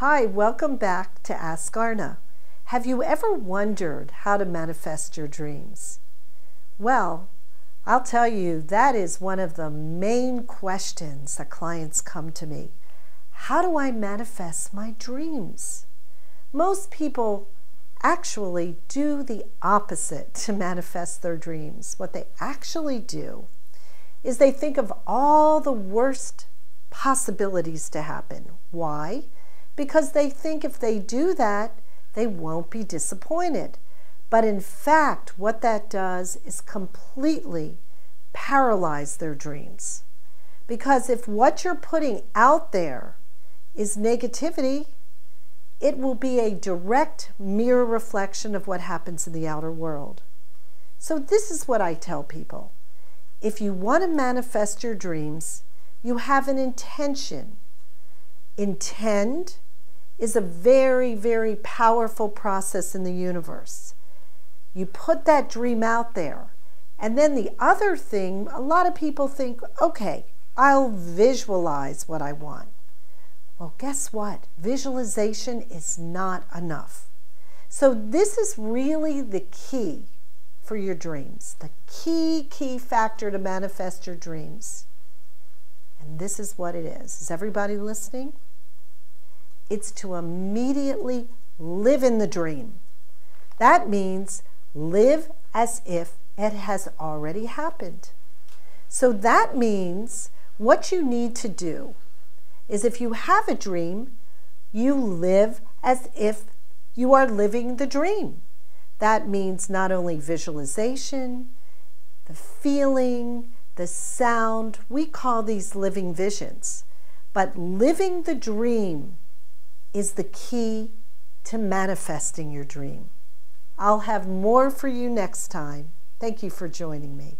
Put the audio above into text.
Hi, welcome back to Ask Arna. Have you ever wondered how to manifest your dreams? Well, I'll tell you, that is one of the main questions that clients come to me. How do I manifest my dreams? Most people actually do the opposite to manifest their dreams. What they actually do is they think of all the worst possibilities to happen. Why? Because they think if they do that, they won't be disappointed. But in fact, what that does is completely paralyze their dreams. Because if what you're putting out there is negativity, it will be a direct mirror reflection of what happens in the outer world. So, this is what I tell people if you want to manifest your dreams, you have an intention. Intend is a very, very powerful process in the universe. You put that dream out there. And then the other thing, a lot of people think, okay, I'll visualize what I want. Well, guess what? Visualization is not enough. So, this is really the key for your dreams, the key, key factor to manifest your dreams. And this is what it is. Is everybody listening? It's to immediately live in the dream. That means live as if it has already happened. So that means what you need to do is if you have a dream, you live as if you are living the dream. That means not only visualization, the feeling, the sound. We call these living visions. But living the dream is the key to manifesting your dream. I'll have more for you next time. Thank you for joining me.